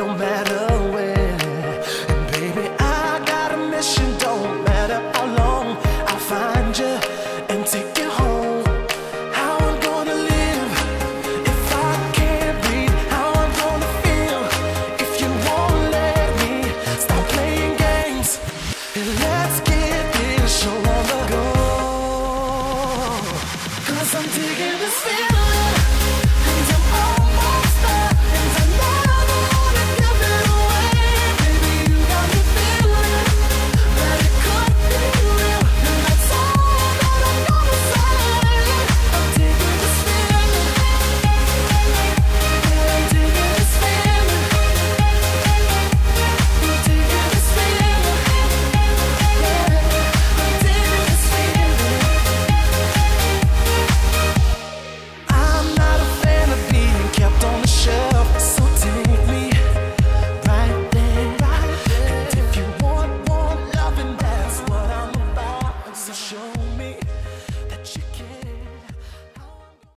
No matter where. And baby, I got a mission, don't matter how long. I'll find you and take you home. How I'm gonna live if I can't breathe. How I'm gonna feel if you won't let me stop playing games. And let's get this show on the go. Cause I'm digging this feeling.